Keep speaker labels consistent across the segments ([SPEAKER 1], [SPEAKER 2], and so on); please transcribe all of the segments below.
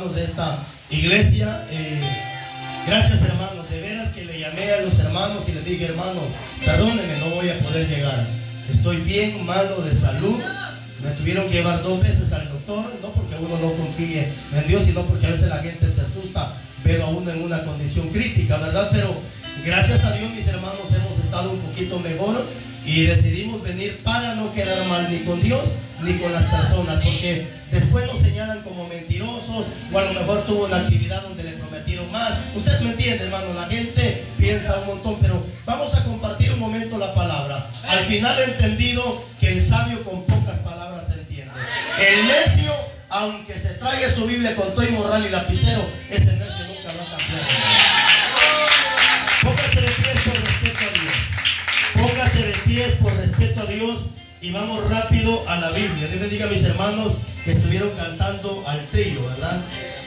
[SPEAKER 1] hermanos de esta iglesia. Eh, gracias hermanos, de veras que le llamé a los hermanos y les dije, hermano, perdónenme, no voy a poder llegar. Estoy bien malo de salud. Me tuvieron que llevar dos veces al doctor, no porque uno no confíe en Dios, sino porque a veces la gente se asusta ver a uno en una condición crítica, ¿verdad? Pero gracias a Dios, mis hermanos, hemos estado un poquito mejor y decidimos venir para no quedar mal ni con Dios ni con las personas, porque después nos señalan como mentirosos o a lo mejor tuvo una actividad donde le prometieron más. Usted me entiende, hermano, la gente piensa un montón, pero vamos a compartir un momento la palabra. Al final he entendido que el sabio con pocas palabras se entiende. El necio, aunque se traiga su Biblia con todo y morral y lapicero, ese necio nunca va a cambiar. Por respeto a Dios y vamos rápido a la Biblia. Dios bendiga a mis hermanos que estuvieron cantando al trillo, ¿verdad?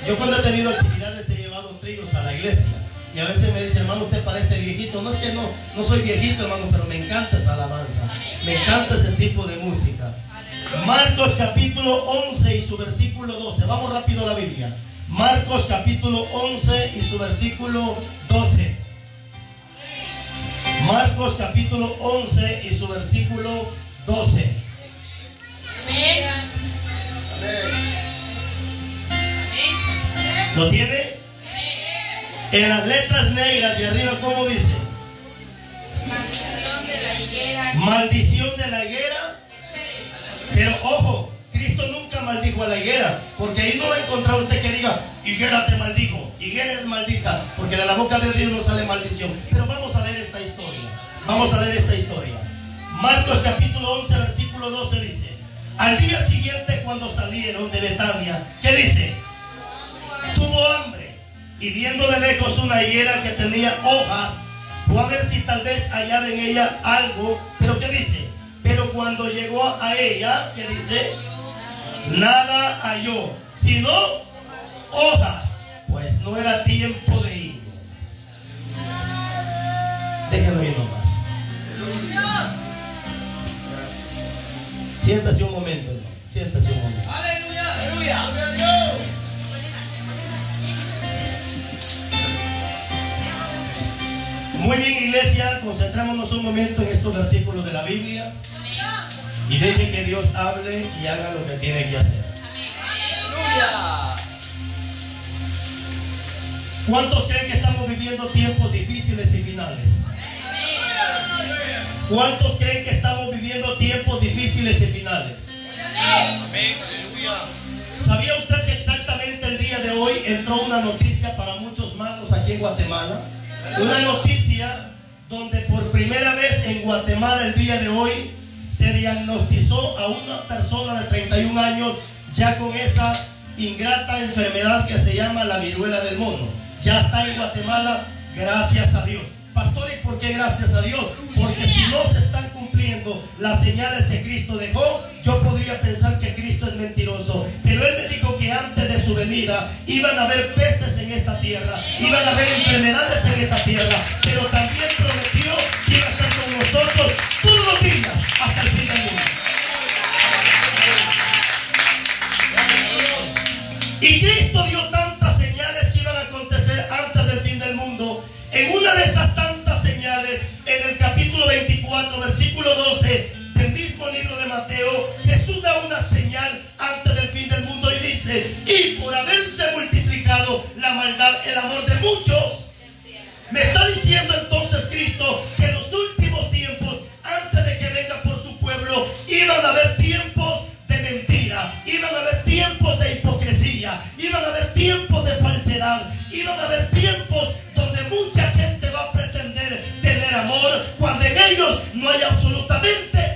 [SPEAKER 1] Yo cuando he tenido actividades he llevado trillos a la iglesia. Y a veces me dice, hermano, usted parece viejito. No es que no, no soy viejito, hermano, pero me encanta esa alabanza. Me encanta ese tipo de música. Marcos capítulo 11 y su versículo 12. Vamos rápido a la Biblia. Marcos capítulo 11 y su versículo 12. Marcos capítulo 11 y su versículo 12. ¿Lo tiene? En las letras negras de arriba, ¿cómo dice?
[SPEAKER 2] Maldición de la higuera.
[SPEAKER 1] Maldición de la higuera. Pero ojo, Cristo nunca maldijo a la higuera, porque ahí no va a encontrar usted que diga, higuera te maldijo, higuera es maldita, porque de la boca de Dios no sale maldición. Pero vamos a leer. Vamos a leer esta historia. Marcos capítulo 11, versículo 12 dice, al día siguiente cuando salieron de Betania, ¿qué dice? Tuvo hambre y viendo de lejos una higuera que tenía hojas, fue a ver si tal vez hallaba en ella algo, pero ¿qué dice? Pero cuando llegó a ella, ¿qué dice? Nada halló, sino hojas, pues no era tiempo de ir. Déjenlo ir nomás. Siéntase un momento, hermano. Siéntase un momento. Muy bien, iglesia, concentrémonos un momento en estos versículos de la Biblia y dejen que Dios hable y haga lo que tiene que hacer. ¿Cuántos creen que estamos viviendo tiempos difíciles y finales? ¿Cuántos creen que estamos viviendo tiempos difíciles y finales? ¿Sabía usted que exactamente el día de hoy entró una noticia para muchos malos aquí en Guatemala? Una noticia donde por primera vez en Guatemala el día de hoy se diagnosticó a una persona de 31 años ya con esa ingrata enfermedad que se llama la viruela del mono. Ya está en Guatemala, gracias a Dios. Pastor, ¿y por qué gracias a Dios? Porque si no se están cumpliendo las señales que Cristo dejó, yo podría pensar que Cristo es mentiroso. Pero Él me dijo que antes de su venida iban a haber pestes en esta tierra, iban a haber enfermedades en esta tierra, pero también prometió que iba a estar con nosotros todos los días hasta el fin del mundo. Y Cristo dio capítulo 24, versículo 12 del mismo libro de Mateo, Jesús da una señal antes del fin del mundo y dice, y por haberse multiplicado la maldad, el amor de muchos, me está diciendo entonces Cristo que en los últimos tiempos, antes de que venga por su pueblo, iban a haber tiempos de mentira, iban a haber tiempos de hipocresía, iban a haber tiempos de falsedad, iban a haber tiempos donde mucha gente amor cuando en ellos no hay absolutamente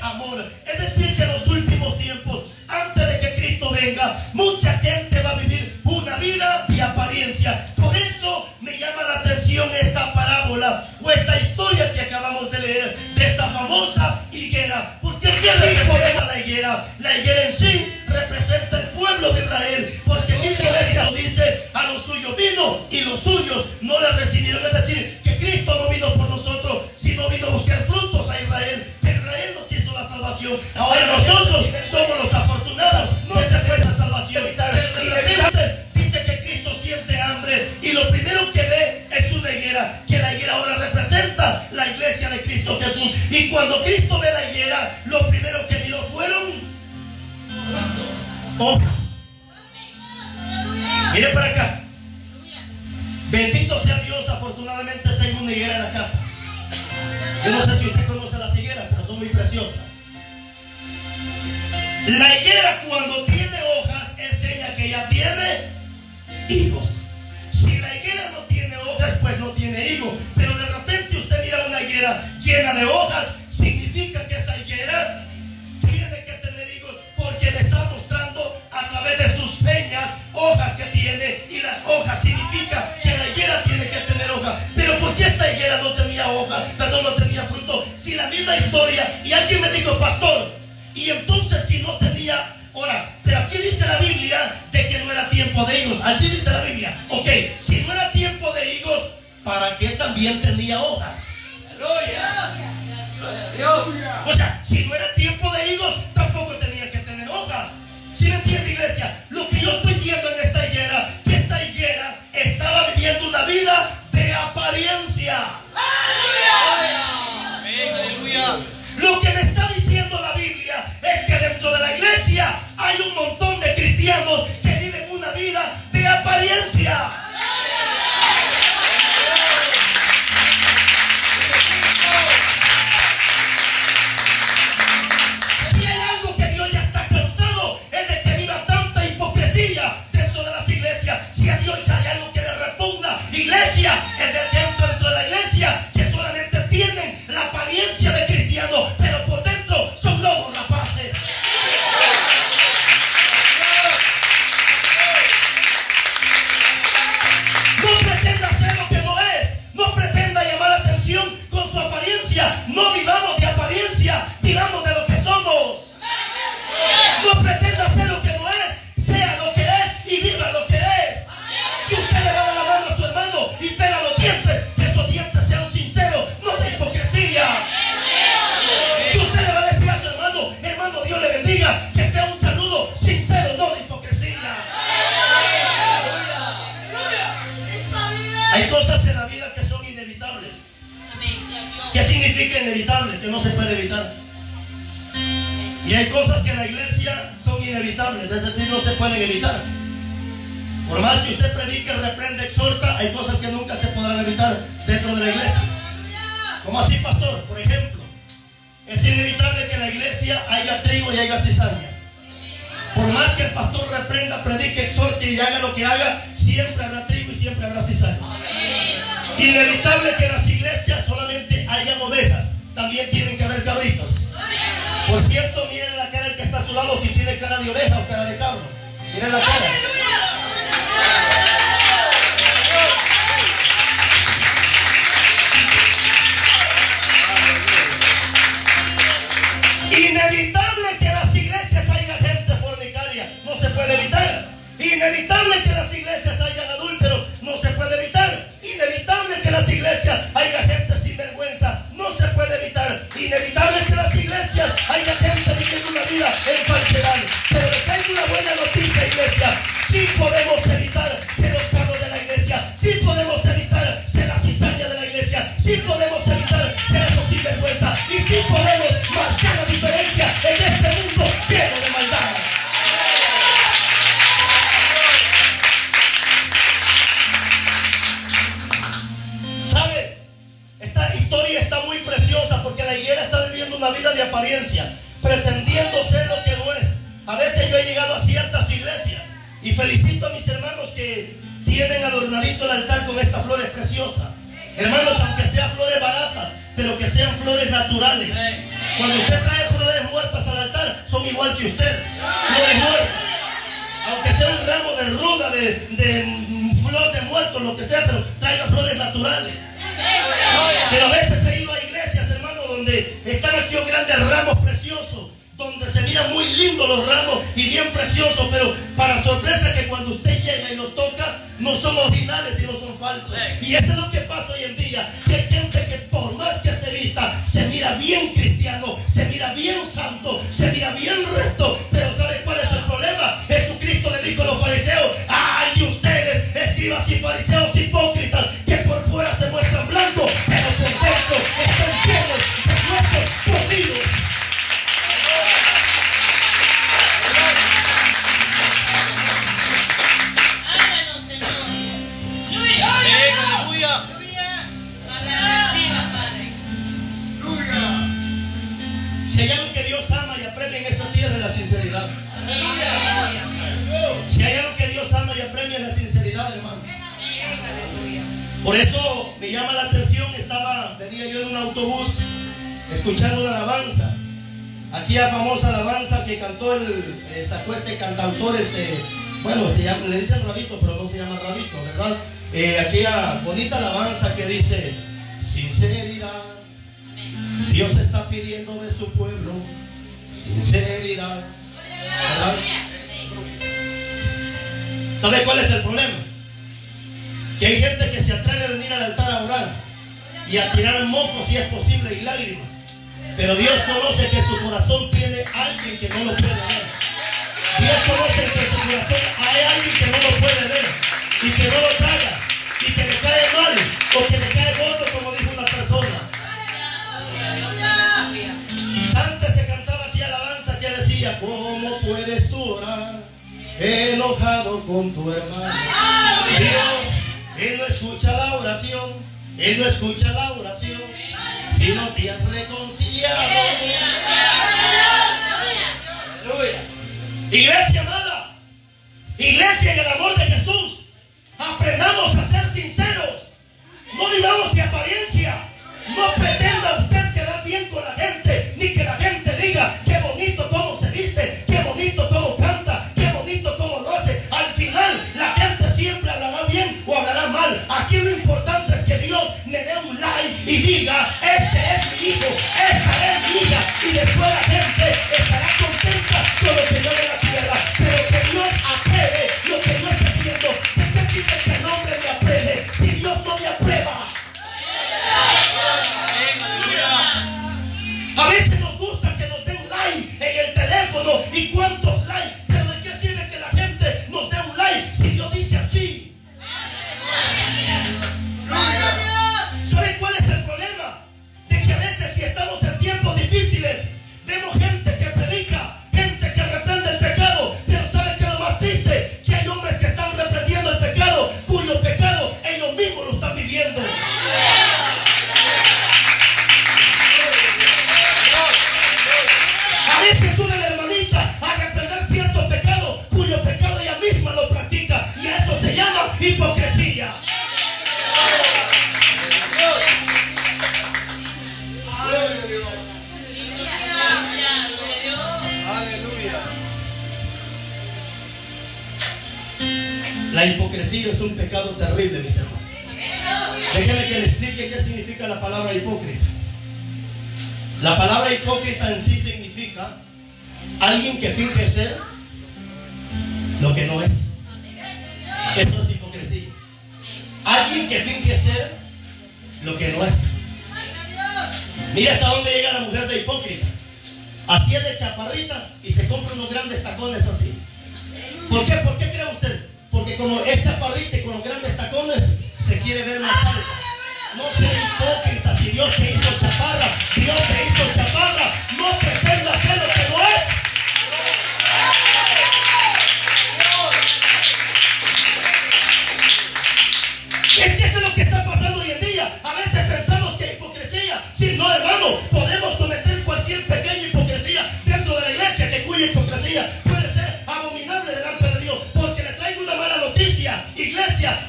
[SPEAKER 1] tiempo de higos. Así dice la Biblia. Ok, si no era tiempo de higos, ¿para qué también tenía hojas? O sea, si no era Que no se puede evitar. Y hay cosas que en la iglesia son inevitables, es decir, no se pueden evitar. Por más que usted predique, reprende, exhorta, hay cosas que nunca se podrán evitar dentro de la iglesia. ¿Cómo así, pastor? Por ejemplo, es inevitable que en la iglesia haya trigo y haya cizaña. Por más que el pastor reprenda, predique, exhorte y haga lo que haga, siempre habrá trigo y siempre habrá cizaña. Inevitable que en las iglesias solamente haya ovejas, también tienen que haber cabritos. Por cierto, miren la cara del que está a su lado si tiene cara de oveja o cara de cabro. Miren la cara. Inevitable que las iglesias haya gente fornicaria, no se puede evitar. Inevitable que las iglesias haya adúlteros, no se puede evitar. Inevitable que las iglesias haya gente sin vergüenza, no se puede evitar. Inevitable que las iglesias haya gente viviendo una vida en falsedad. Pero le tengo una buena noticia, iglesia. Sí podemos evitar ser los carros de la iglesia. Sí podemos evitar ser la cizaña de la iglesia. Sí podemos evitar ser esos sinvergüenza. Y sí podemos marcar la diferencia felicito a mis hermanos que tienen adornadito el altar con estas flores preciosas. Hermanos, aunque sean flores baratas, pero que sean flores naturales. Cuando usted trae flores muertas al altar, son igual que usted. Flores muertas. Aunque sea un ramo de ruda, de, de mm, flor de muerto, lo que sea, pero traiga flores naturales. Pero a veces lindos los ramos y bien preciosos, pero para sorpresa que cuando usted llega y los toca, no son originales, sino son falsos. Y eso es lo que pasa hoy en día, que Por eso me llama la atención, estaba, venía yo en un autobús escuchando una alabanza. Aquella famosa alabanza que cantó el, sacó este cantautor, este, bueno, se llama, le dicen Rabito, pero no se llama Rabito, ¿verdad? Eh, aquella bonita alabanza que dice, sinceridad, Dios está pidiendo de su pueblo, sinceridad. ¿verdad? ¿Sabe cuál es el problema? Que hay gente que se atreve a venir al altar a orar y a tirar moco si es posible y lágrimas. Pero Dios conoce que su corazón tiene alguien que no lo puede ver. Dios conoce que su corazón hay alguien que no lo puede ver y que no lo traga y que le cae mal o que le cae gordo como dijo una persona. Antes se cantaba aquí alabanza que decía, ¿cómo puedes tú orar enojado con tu hermano? Dios él no escucha la oración. Él no escucha la oración. Si no te has reconciliado. Iglesia amada. Iglesia en el amor de Jesús. Aprendamos a ser sinceros. No vivamos de apariencia. No pretenda usted quedar bien con la gente. Ni que la gente diga qué y diga, este es mi hijo, esta es mi hija. Y después la Mira hasta dónde llega la mujer de hipócrita. Así es de chaparrita y se compra unos grandes tacones así. ¿Por qué? ¿Por qué cree usted? Porque como es chaparrita y con los grandes tacones se quiere ver más alta. No sea hipócrita si Dios te hizo chaparra, Dios te hizo chaparra, no pretenda ser lo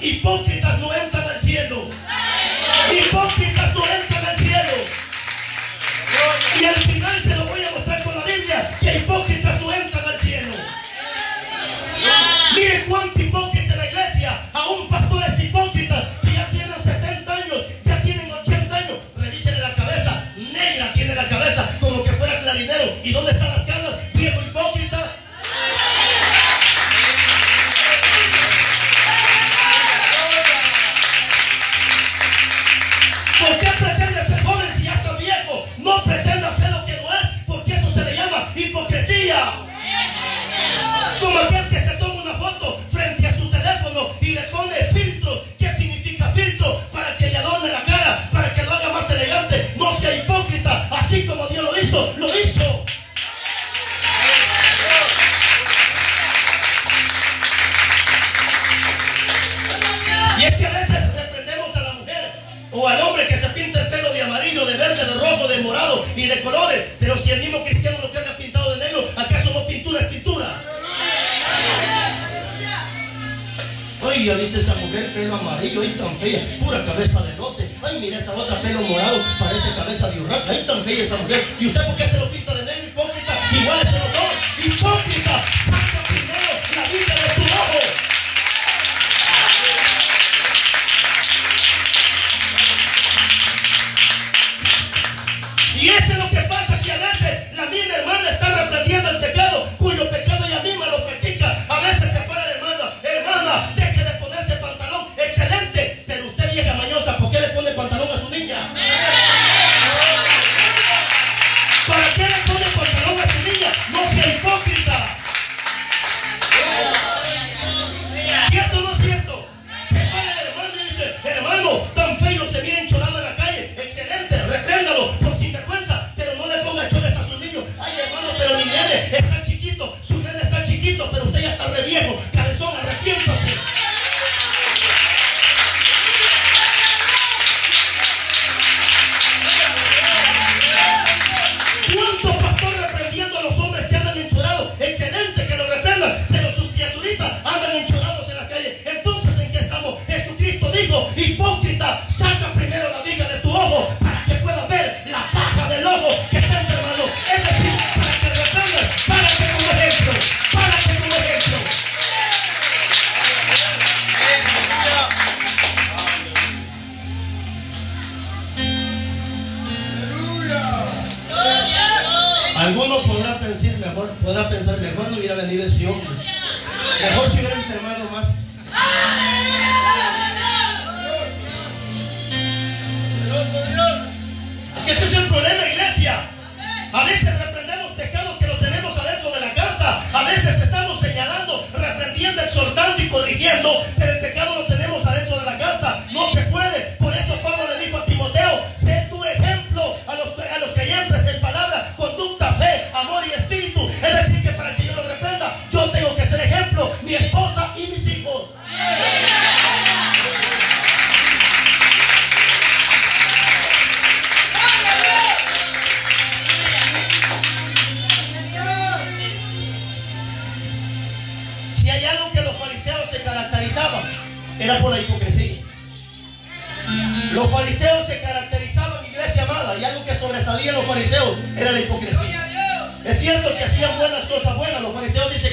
[SPEAKER 1] Iglesia, hizo, lo hizo. Y es que a veces reprendemos a la mujer o al hombre que se pinta el pelo de amarillo, de verde, de rojo, de morado y de colores. Pero si el mismo cristiano lo carga pintado de negro, ¿acaso no pintura es pintura? Ya viste esa mujer, pelo amarillo, ay, tan fea, pura cabeza de lote. Mira esa otra, pelo morado, parece cabeza de urraca. Ay, tan fea esa mujer. ¿Y usted por qué se lo pinta de negro, hipócrita? Igual se los dos, hipócrita.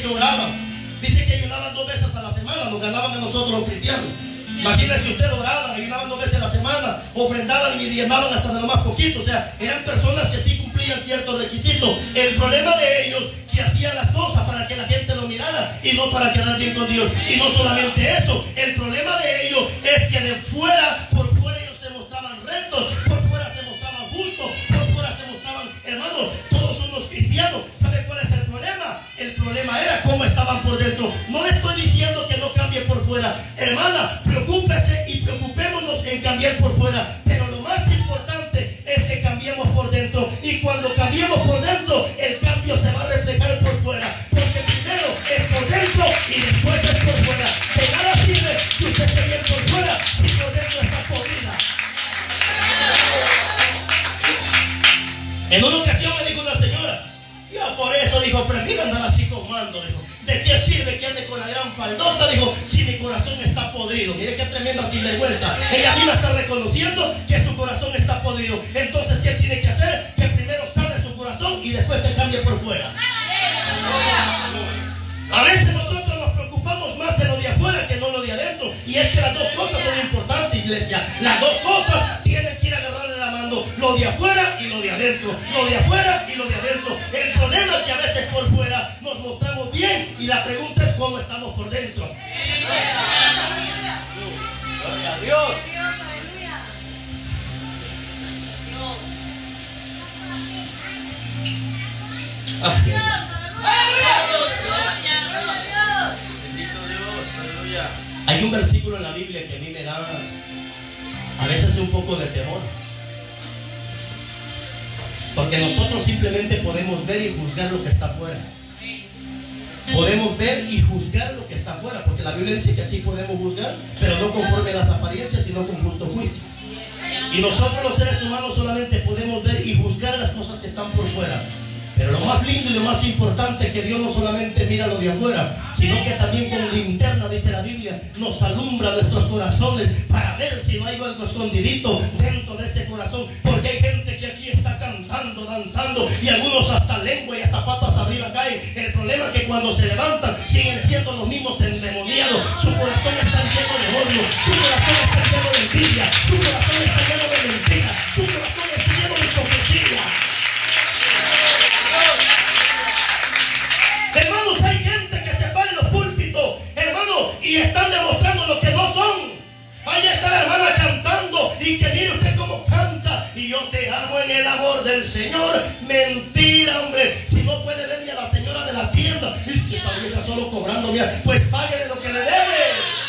[SPEAKER 1] Oraban, dicen que ayunaban dos veces a la semana, nos ganaban a nosotros los cristianos. Imagínense usted oraban, ayunaban dos veces a la semana, ofrendaban y diezmaban hasta de lo más poquito. O sea, eran personas que sí cumplían ciertos requisitos. El problema de ellos que hacían las cosas para que la gente lo mirara y no para quedar bien con Dios. Y no solamente eso, el problema de ellos es que de fuera, por era cómo estaban por dentro. No le estoy diciendo que no cambie por fuera. Hermana, preocúpese y preocupémonos en cambiar por fuera. Pero lo más importante es que cambiemos por dentro. Y cuando cambiemos por dentro, el cambio se va a reflejar por fuera. Porque primero es por dentro y después es por fuera. De nada sirve que usted esté bien por fuera si por dentro está podrida. En una ocasión me dijo por eso dijo, prefiero andar así con mando, dijo. ¿De qué sirve que ande con la gran faldota? Dijo, si mi corazón está podrido. Mire qué tremenda sinvergüenza. Ella misma está reconociendo que su corazón está podrido. Entonces, ¿qué tiene que hacer? Que primero sane su corazón y después que cambie por fuera. A veces nosotros nos preocupamos más en lo de afuera que no lo de adentro. Y es que las dos cosas son importantes, iglesia. Las dos cosas tienen que ir agarrar Lo de afuera y lo de adentro. Lo de afuera y lo de adentro. El problema es que a veces por fuera nos mostramos bien y la pregunta es cómo estamos por dentro.
[SPEAKER 2] Gloria a Dios. Bendito Dios. Aleluya.
[SPEAKER 1] Hay un versículo en la Biblia que a mí me da a veces un poco de temor. Porque nosotros simplemente podemos ver y juzgar lo que está afuera. Podemos ver y juzgar lo que está afuera, porque la Biblia dice que así podemos juzgar, pero no conforme a las apariencias, sino con justo juicio. Y nosotros los seres humanos solamente podemos ver y juzgar las cosas que están por fuera. Pero lo más lindo y lo más importante es que Dios no solamente mira lo de afuera, sino que también con linterna, dice la Biblia, nos alumbra nuestros corazones para ver si no hay algo escondidito dentro de ese corazón. Porque hay gente que y algunos hasta lengua y hasta patas arriba caen. El problema es que cuando se levantan siguen siendo los mismos endemoniados. Su corazón está lleno de odio, su corazón está lleno de envidia, su corazón está lleno de mentiras, su corazón está lleno de hipocresía. Hermanos, hay gente que se para en los púlpitos, hermanos, y están demostrando Está la hermana cantando y que mire usted cómo canta. Y yo te amo en el amor del Señor. Mentira, hombre. Si no puede ver ni a la señora de la tienda, y si está solo cobrando, mira, pues páguele lo que le debe.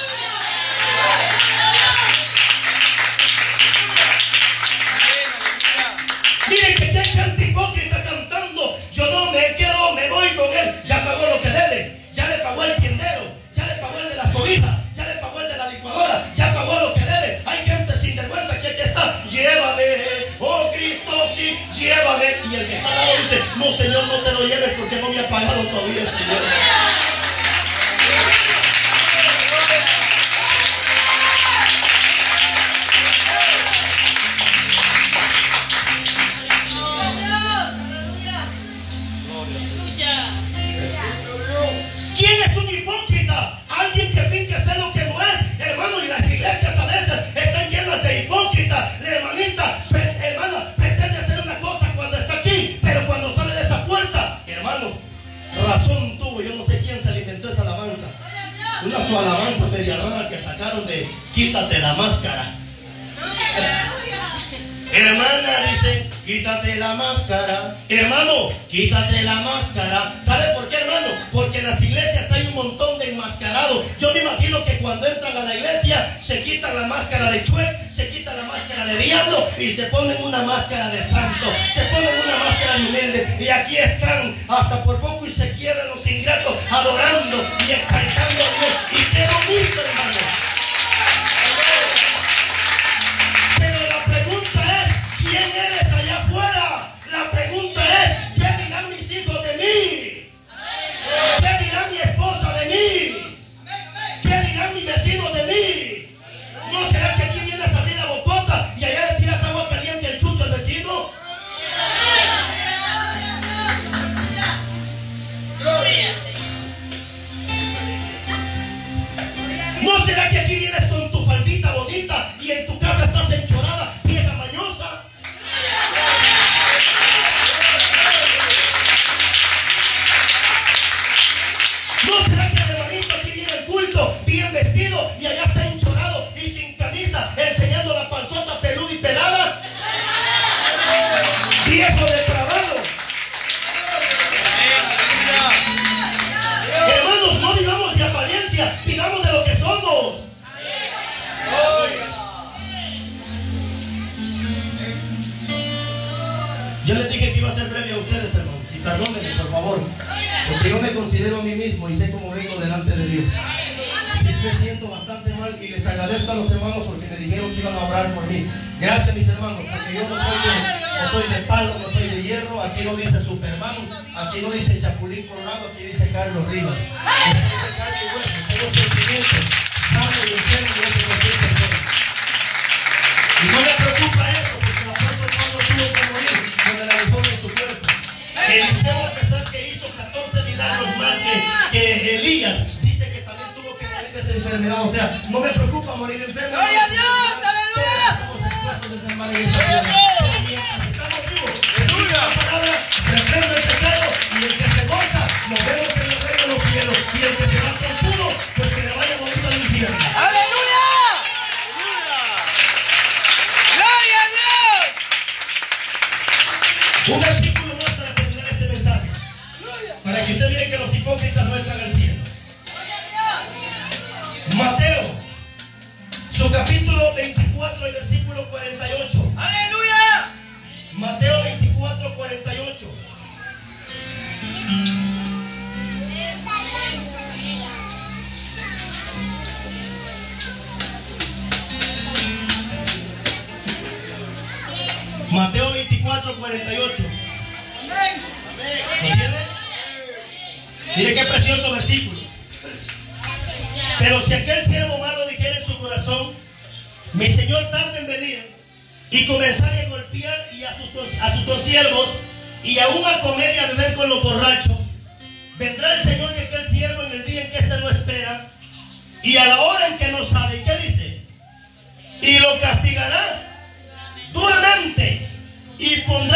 [SPEAKER 1] Quítate la máscara. ¿Sabe por qué, hermano? Porque en las iglesias hay un montón de enmascarados. Yo me imagino que cuando entran a la iglesia se quitan la máscara de chuec, se quitan la máscara de diablo y se ponen una máscara de santo, se ponen una máscara de humilde. Y aquí están, hasta por poco y se quiebran los ingratos, adorando y exaltando a Dios. Y qué bonito, hermano.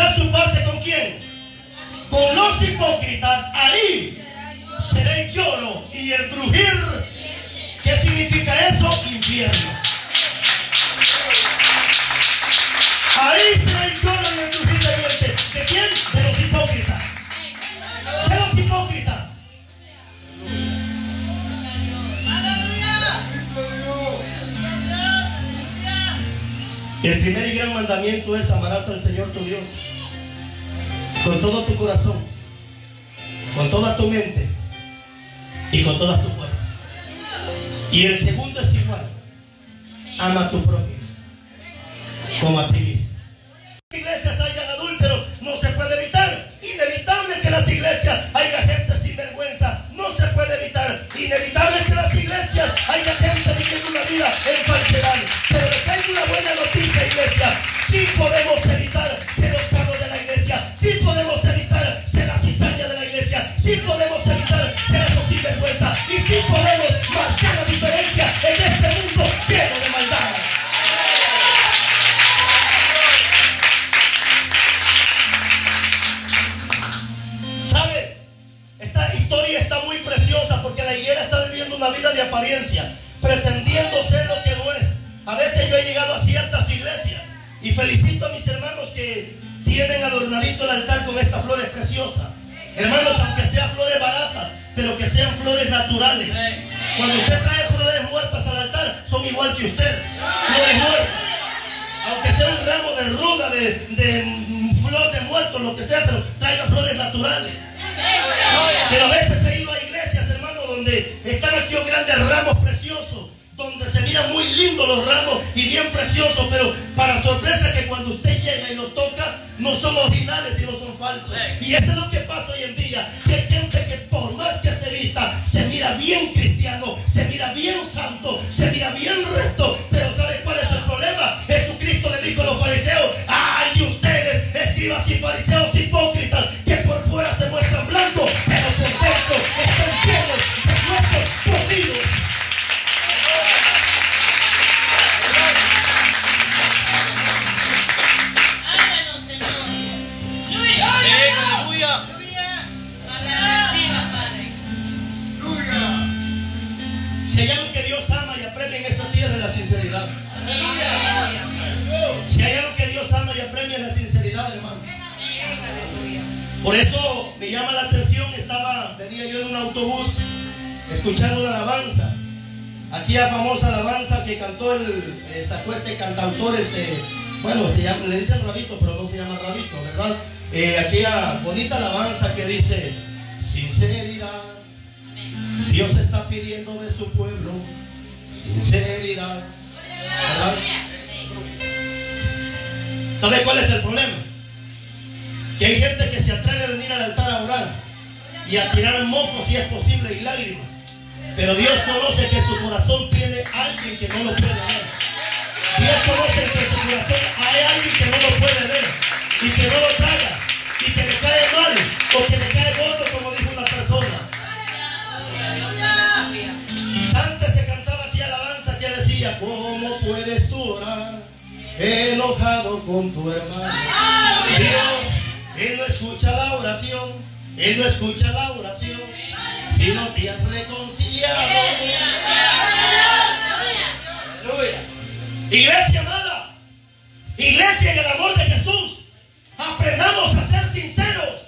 [SPEAKER 1] Pondrá su parte con quién? Con los hipócritas. Ahí será el lloro y el crujir. ¿Qué significa eso? Infierno. Ahí será el lloro y el crujir de muerte. ¿De quién? De los hipócritas. De los hipócritas. El primer y gran mandamiento es amarás al Señor tu Dios con todo tu corazón, con toda tu mente y con todas tus fuerzas. Y el segundo es igual. Ama a tu propio como a ti mismo. Iglesias hayan adúlteros, no se puede evitar. Inevitable que las iglesias haya gente sin vergüenza, no se puede evitar. Inevitable que las iglesias haya gente viviendo una vida en falsedad. Pero les tengo una buena noticia, iglesia. Sí podemos evitar pretendiendo ser lo que no es. A veces yo he llegado a ciertas iglesias y felicito a mis hermanos que tienen adornadito el altar con estas flores preciosas. Hermanos, aunque sean flores baratas, pero que sean flores naturales. Cuando usted trae flores muertas al altar, son igual que usted. Flores muertas. Aunque sea un ramo de ruda, de, de mm, flor lo que sea, pero traiga flores naturales. Pero a veces he ido a donde están aquí los grandes ramos preciosos, donde se miran muy lindos los ramos y bien preciosos, pero para sorpresa que cuando usted llega y los toca, no son originales y no son falsos. Y eso es lo que pasa hoy en día, que hay gente que por más que se vista, se mira bien cristiano, se mira bien santo, se mira bien recto, Por eso me llama la atención, estaba, venía yo en un autobús escuchando una alabanza. Aquí la famosa alabanza que cantó el, eh, sacó este cantautor, este, bueno, se llama, le dicen Rabito, pero no se llama Rabito, ¿verdad? Eh, aquella bonita alabanza que dice, sinceridad, Dios está pidiendo de su pueblo, sinceridad. ¿verdad? ¿Sabe cuál es el problema? Que hay gente que se atreve a venir al altar a orar y a tirar mocos si es posible y lágrimas. Pero Dios conoce que su corazón tiene alguien que no lo puede ver. Dios conoce que en su corazón hay alguien que no lo puede ver y que no lo traga y que le cae mal o que le cae gordo como dijo una persona. Antes se cantaba aquí alabanza que decía, ¿cómo puedes tú orar enojado con tu hermano? Dios, Él no escucha la oración, Él no escucha la oración, si no te has reconciliado. Iglesia amada, iglesia en el amor de Jesús, aprendamos a ser sinceros,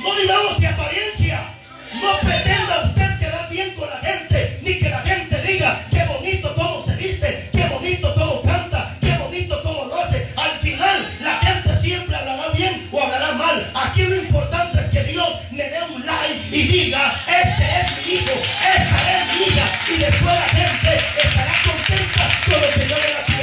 [SPEAKER 1] no vivamos de apariencia, no pretenda usted quedar bien con la gente, ni que la gente diga qué Me dé un like y diga, este es mi hijo, esta es mi hija, y después la gente estará contenta con lo que yo en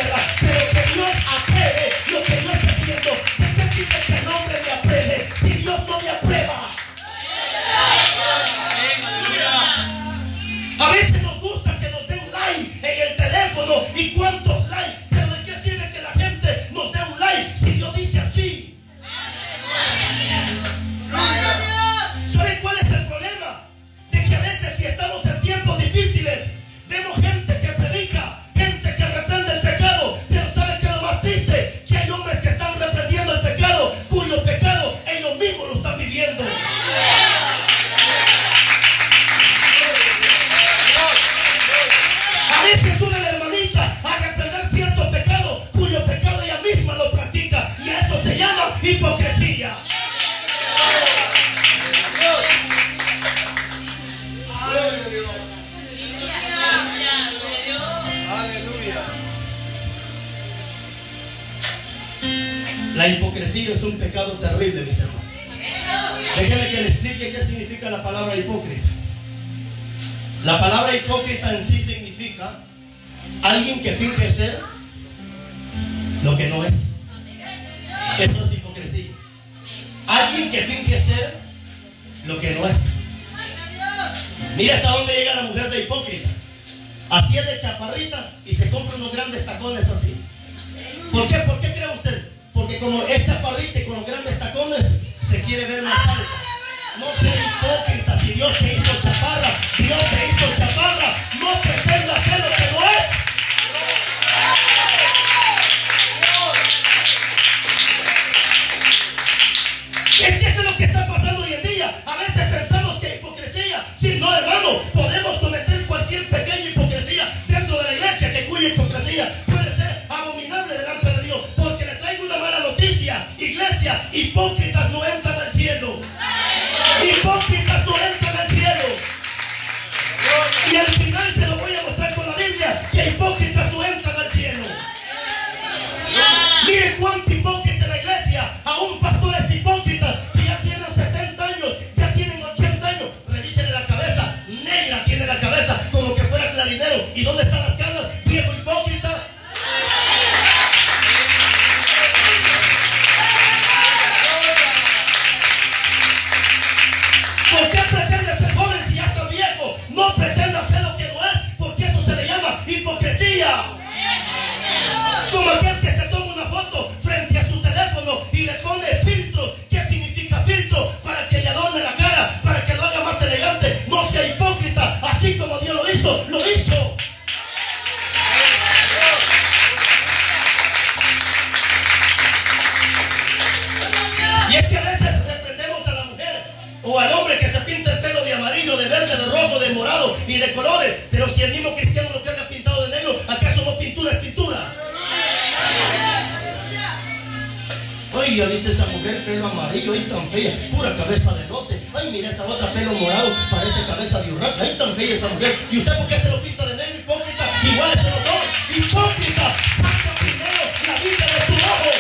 [SPEAKER 1] amarillo, dice esa mujer, pelo amarillo, ay tan fea, pura cabeza de lote. Ay, mira esa otra, pelo morado, parece cabeza de urraca, ay tan fea esa mujer. ¿Y usted por qué se lo pinta de negro, hipócrita? Igual se lo dos, hipócrita. Saca primero la vida de tu ojo.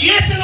[SPEAKER 1] Y ese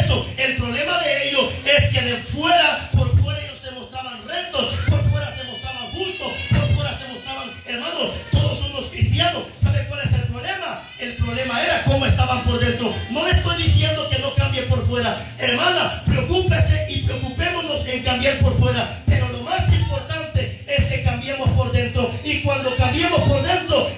[SPEAKER 1] eso, el problema de ellos es que de fuera, por fuera ellos se mostraban rectos, por fuera se mostraban justos, por fuera se mostraban, hermanos, todos somos cristianos. ¿Sabe cuál es el problema? El problema era cómo estaban por dentro. No le estoy diciendo que no cambie por fuera. Hermana, preocúpese y preocupémonos en cambiar por fuera. Pero lo más importante es que cambiemos por dentro. Y cuando cambiemos por dentro,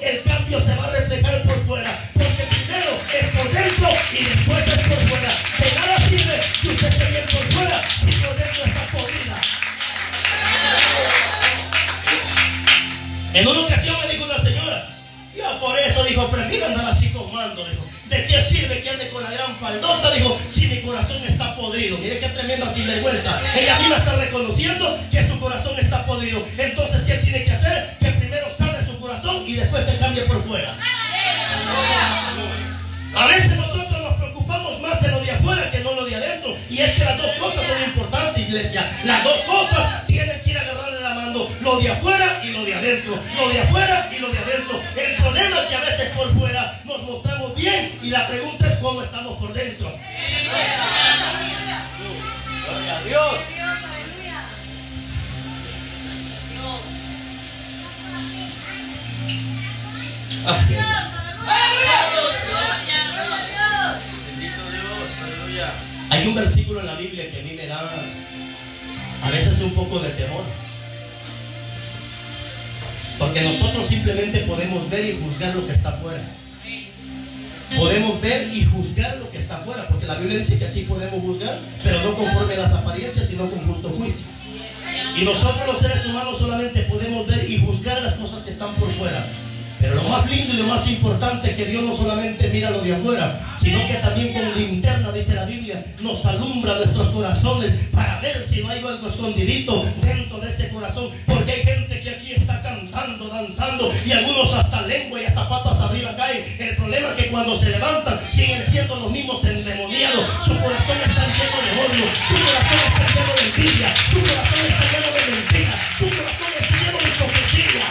[SPEAKER 1] faldota? Dijo, si mi corazón está podrido. Mire qué tremenda sinvergüenza. Ella misma está reconociendo que su corazón está podrido. Entonces, ¿qué tiene que hacer? Que primero sale su corazón y después te cambie por fuera. A veces nosotros nos preocupamos más de lo de afuera que no lo de adentro. Y es que las dos cosas son importantes, iglesia. Las dos cosas tienen que ir agarrar de la mano. Lo de afuera y lo de adentro. Lo de afuera y lo de adentro. El problema es que a veces por fuera nos mostramos bien y la pregunta es cómo estamos por dentro.
[SPEAKER 2] Gloria a Dios. Bendito Dios. Aleluya.
[SPEAKER 1] Hay un versículo en la Biblia que a mí me da a veces un poco de temor. Porque nosotros simplemente podemos ver y juzgar lo que está afuera. Podemos ver y juzgar lo que está afuera, porque la Biblia dice que así podemos juzgar, pero no conforme a las apariencias, sino con justo juicio. Y nosotros los seres humanos solamente podemos ver y juzgar las cosas que están por fuera. Pero lo más lindo y lo más importante es que Dios no solamente mira lo de afuera, sino que también con linterna, dice la Biblia, nos alumbra nuestros corazones para ver si no hay algo escondidito dentro de ese corazón. Porque hay gente que aquí está y algunos hasta lengua y hasta patas arriba caen. El problema es que cuando se levantan siguen siendo los mismos endemoniados. Su corazón está lleno de odio, su corazón está lleno de envidia, su corazón está lleno de mentira, su corazón está lleno de hipocresía.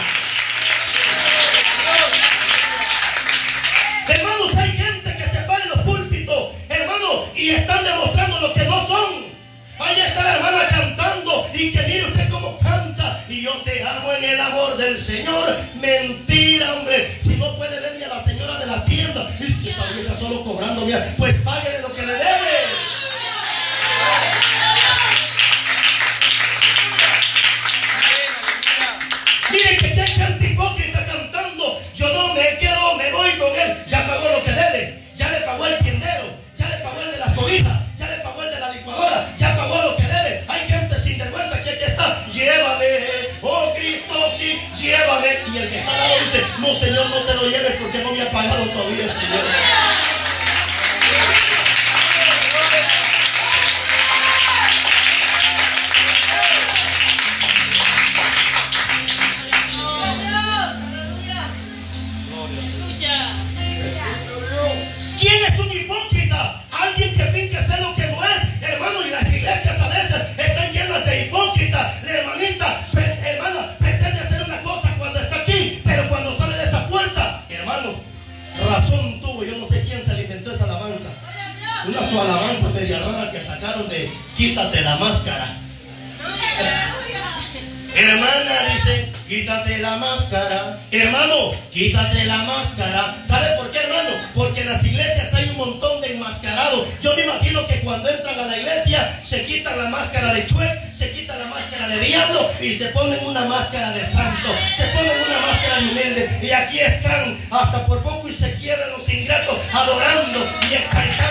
[SPEAKER 1] Hermanos, hay gente que se para en los púlpitos, hermanos, y están demostrando lo que no son. Vaya está la hermana cantando y que mire usted cómo canta. Y yo te amo en el amor del Señor. Mentira, hombre. Si no puede ver ni a la señora de la tienda, que esa vieja solo cobrando, mira, pues páguele lo que le debe. Miren que ya hay gente hipócrita cantando. Yo no me quedo, me voy con él. Ya pagó lo que debe. Ya le pagó el tiendero. Quítate la máscara. ¿Sabe por qué, hermano? Porque en las iglesias hay un montón de enmascarados. Yo me imagino que cuando entran a la iglesia se quitan la máscara de chuec, se quitan la máscara de diablo y se ponen una máscara de santo. Se ponen una máscara de humilde. Y aquí están hasta por poco y se quiebran los ingratos adorando y exaltando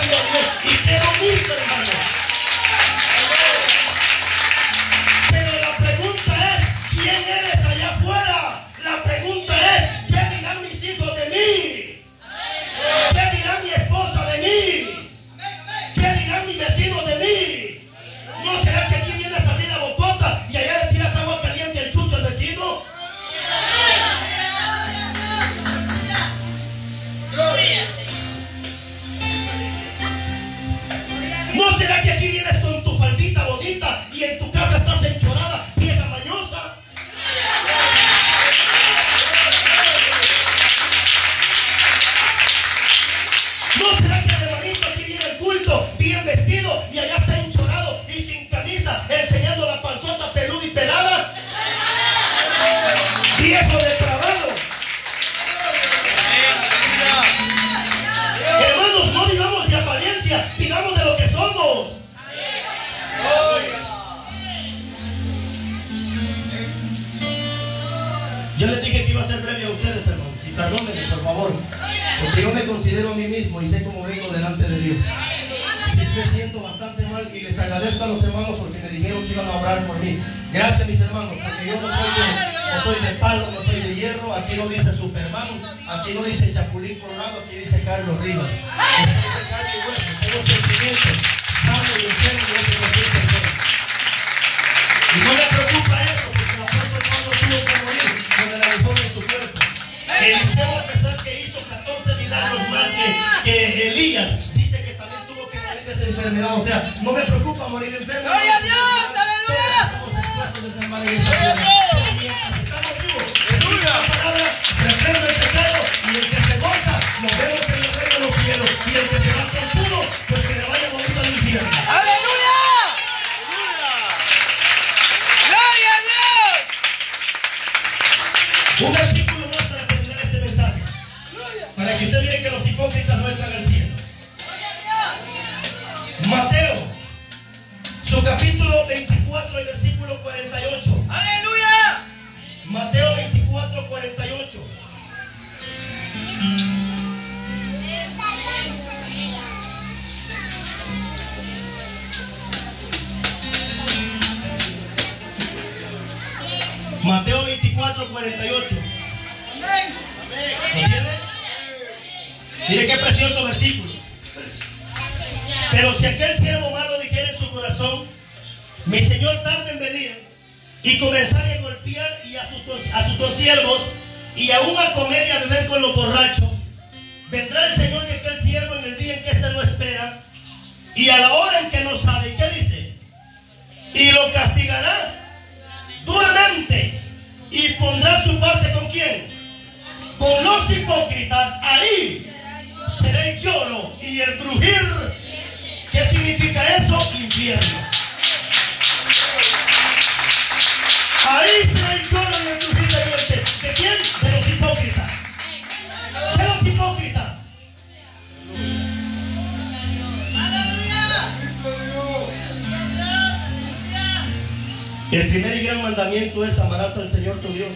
[SPEAKER 1] El primer y gran mandamiento es amarás al Señor tu Dios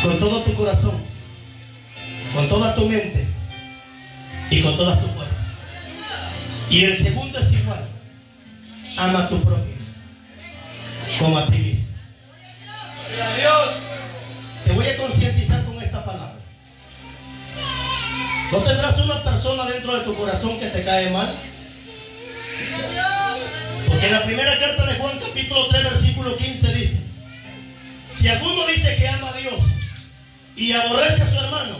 [SPEAKER 1] con todo tu corazón, con toda tu mente y con toda tu fuerza. Y el segundo es igual. Ama a tu prójimo como a ti mismo. Te voy a concientizar con esta palabra. ¿No tendrás una persona dentro de tu corazón que te cae mal? En la primera carta de Juan capítulo 3 versículo 15 dice, si alguno dice que ama a Dios y aborrece a su hermano,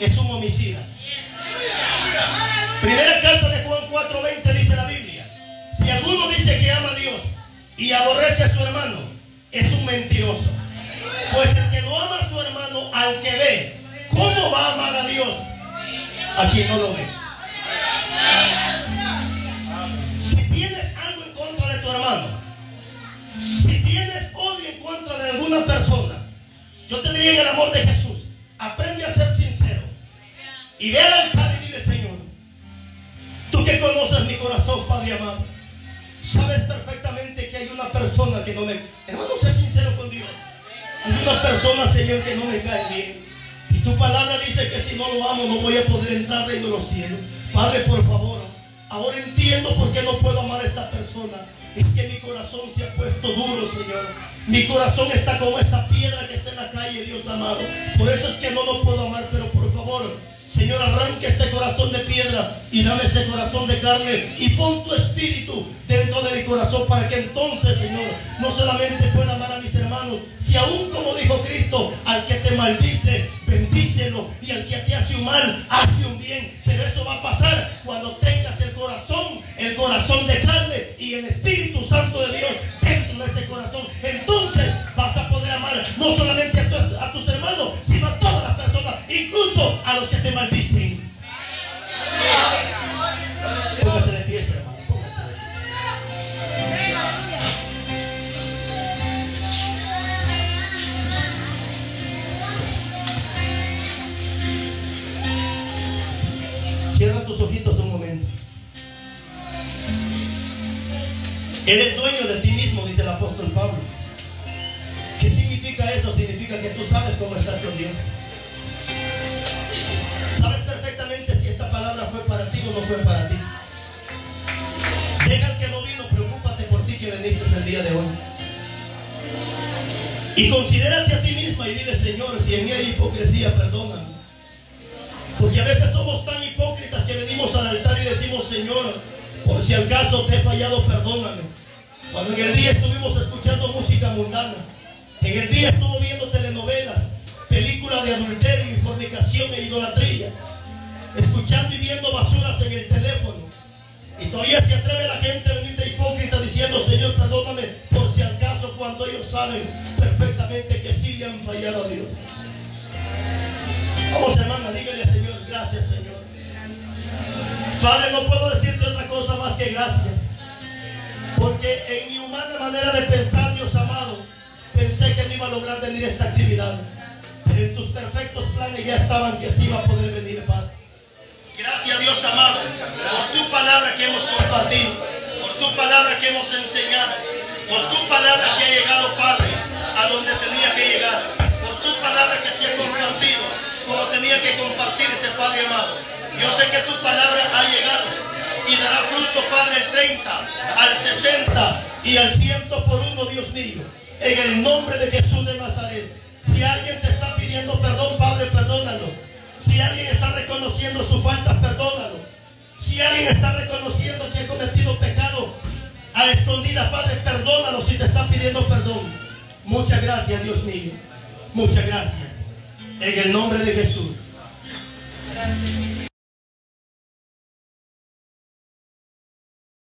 [SPEAKER 1] es un homicida. Primera carta de Juan 4:20 dice la Biblia, si alguno dice que ama a Dios y aborrece a su hermano, es un mentiroso. Pues el que no ama a su hermano, al que ve, ¿cómo va a amar a Dios? A quien no lo ve. Si tienes odio en contra de alguna persona, yo te diría en el amor de Jesús, aprende a ser sincero y ve al altar y dile, Señor, tú que conoces mi corazón, Padre amado, sabes perfectamente que hay una persona que no me... Hermano, sé sincero con Dios. Hay una persona, Señor, que no me cae bien. Y tu palabra dice que si no lo amo no voy a poder entrar de los cielos. Padre, por favor, ahora entiendo por qué no puedo amar a esta persona. Es que mi corazón se ha puesto duro, Señor. Mi corazón está como esa piedra que está en la calle, Dios amado. Por eso es que no lo puedo amar, pero por favor, Señor, arranque este corazón de piedra y dame ese corazón de carne y pon tu espíritu dentro de mi corazón para que entonces, Señor, no solamente pueda amar a mis hermanos, si aún como dijo Cristo, al que te maldice, bendícelo y al que te hace un mal, hace un bien. Pero eso va a pasar cuando tengas el corazón corazón de carne y el Espíritu a los que te maldicen. Póngase de pie, hermano. Cierra tus ojitos un momento. Eres dueño de ti mismo, dice el apóstol Pablo. ¿Qué significa eso? Significa que tú sabes cómo estás con Dios. No fue para ti. Deja al que no vino, preocúpate por ti que veniste el día de hoy. Y considérate a ti misma y dile, Señor, si en mí hay hipocresía, perdóname. Porque a veces somos tan hipócritas que venimos al altar y decimos, Señor, por si al caso te he fallado, perdóname. Cuando en el día estuvimos escuchando música mundana, en el día estuvo viendo telenovelas, películas de adulterio y fornicación e idolatría, escuchando y viendo basuras en el teléfono. Y todavía se atreve la gente a venir de hipócrita diciendo, Señor, perdóname, por si al caso, cuando ellos saben perfectamente que sí le han fallado a Dios. Vamos hermana, dígale Señor, gracias Señor. Padre, no puedo decirte otra cosa más que gracias. Porque en mi humana manera de pensar, Dios amado, pensé que no iba a lograr venir esta actividad. Pero en tus perfectos planes ya estaban que sí iba a poder venir, Padre. Gracias Dios amado por tu palabra que hemos compartido, por tu palabra que hemos enseñado, por tu palabra que ha llegado, Padre, a donde tenía que llegar, por tu palabra que se ha compartido como tenía que compartirse, Padre amado. Yo sé que tu palabra ha llegado y dará fruto, Padre, el 30, al 60 y al 100 por uno, Dios mío. En el nombre de Jesús de Nazaret. Si alguien te está pidiendo perdón, Padre, perdónalo. Si alguien está reconociendo su falta, perdónalo. Si alguien está reconociendo que ha cometido pecado a escondida, Padre, perdónalo si te está pidiendo perdón. Muchas gracias, Dios mío. Muchas gracias. En el nombre de Jesús.